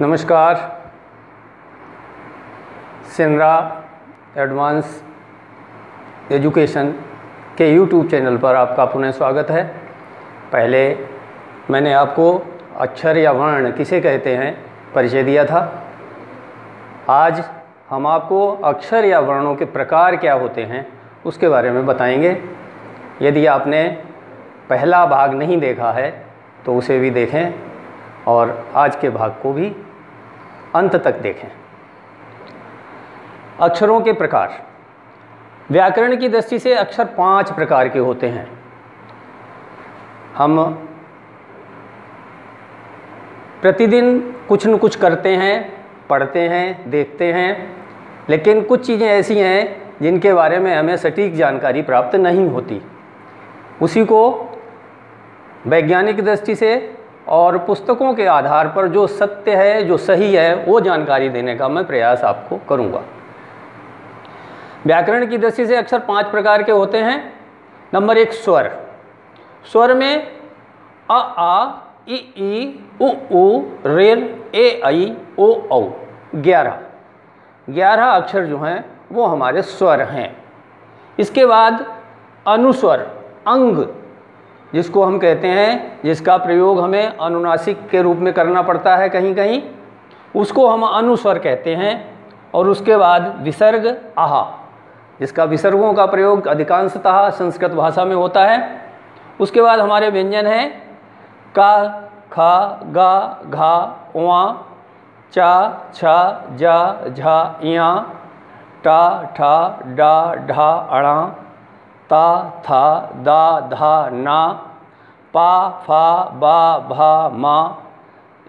नमस्कार। सिनरा advance education के यूट्यूब चैनल पर आपका पुनः स्वागत है। पहले मैंने आपको अक्षर या वर्ण किसे कहते हैं परिचय दिया था। आज हम आपको अक्षर या वर्णों के प्रकार क्या होते हैं उसके बारे में बताएँगे। यदि आपने पहला भाग नहीं देखा है तो उसे भी देखें। और आज के भाग को भी अंत तक देखें। अक्षरों के प्रकार। व्याकरण की दृष्टि से अक्षर पाँच प्रकार के होते हैं। हम प्रतिदिन कुछ न कुछ करते हैं, पढ़ते हैं, देखते हैं, लेकिन कुछ चीज़ें ऐसी हैं जिनके बारे में हमें सटीक जानकारी प्राप्त नहीं होती। उसी को वैज्ञानिक दृष्टि से और पुस्तकों के आधार पर जो सत्य है, जो सही है, वो जानकारी देने का मैं प्रयास आपको करूँगा। व्याकरण की दृष्टि से अक्षर पाँच प्रकार के होते हैं। नंबर एक, स्वर। स्वर में अ, आ, इ ई उ उ रेर ए, आई, ओ, औ, ग्यारह। ग्यारह अक्षर जो हैं, वो हमारे स्वर हैं। इसके बाद अनुस्वर, अंग। जिसको हम कहते हैं, जिसका प्रयोग हमें अनुनासिक के रूप में करना पड़ता है कहीं कहीं उसको हम अनुस्वर कहते हैं और उसके बाद विसर्ग आहा। जिसका विसर्गों का प्रयोग अधिकांशतः संस्कृत भाषा में होता है। उसके बाद हमारे व्यंजन हैं, का, खा, गा, घा, उआ, चा, छा, जा, झा इया टा, ठा, डा, ढा अणा ता था दा, धा, ना, पा, फा, बा, भा, मा,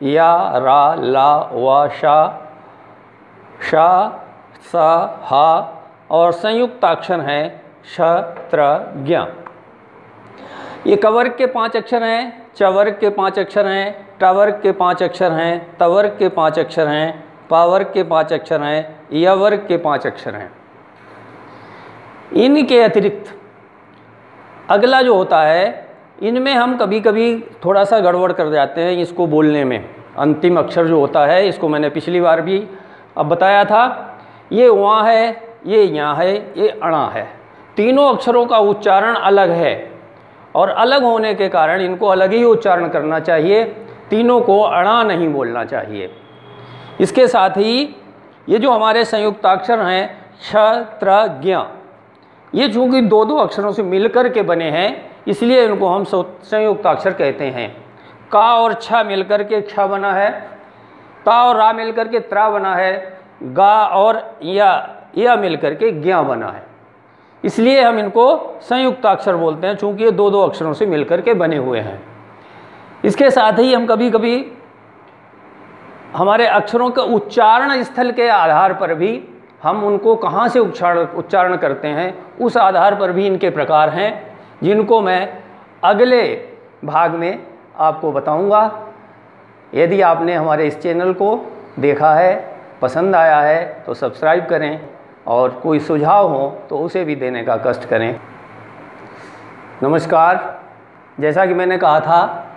या, रा, ला, वा, शा शा, सा, हा और संयुक्ताक्षर हैं श, त्र, ज्ञ। ये कवर्ग के पाँच अक्षर हैं चवर्ग के पाँच अक्षर हैं टवर्ग के पाँच अक्षर हैं तवर्ग के पाँच अक्षर हैं पावर्ग के पाँच अक्षर हैं यवर्ग के पाँच अक्षर हैं। इनके अतिरिक्त अगला जो होता है, इनमें हम कभी कभी थोड़ा सा गड़बड़ कर जाते हैं इसको बोलने में। अंतिम अक्षर जो होता है, इसको मैंने पिछली बार भी अब बताया था। ये वहाँ है, ये यहाँ है, ये अणा है। तीनों अक्षरों का उच्चारण अलग है और अलग होने के कारण इनको अलग ही उच्चारण करना चाहिए। तीनों को अणा नहीं बोलना चाहिए। इसके साथ ही ये जो हमारे संयुक्ताक्षर हैं क्ष त्र ज्ञ ये चूँकि दो दो अक्षरों से मिलकर के बने हैं, इसलिए इनको हम संयुक्ताक्षर कहते हैं। का और छ मिलकर के क्ष बना है, ता और रा मिलकर के त्रा बना है, गा और या या मिलकर के ज्ञा बना है। इसलिए हम इनको संयुक्ताक्षर बोलते हैं, चूँकि ये दो दो अक्षरों से मिलकर के बने हुए हैं। इसके साथ ही हम कभी कभी हमारे अक्षरों के उच्चारण स्थल के आधार पर भी हम उनको कहाँ से उच्चारण उच्चारण करते हैं, उस आधार पर भी इनके प्रकार हैं, जिनको मैं अगले भाग में आपको बताऊँगा। यदि आपने हमारे इस चैनल को देखा है, पसंद आया है तो सब्सक्राइब करें और कोई सुझाव हो तो उसे भी देने का कष्ट करें। नमस्कार। जैसा कि मैंने कहा था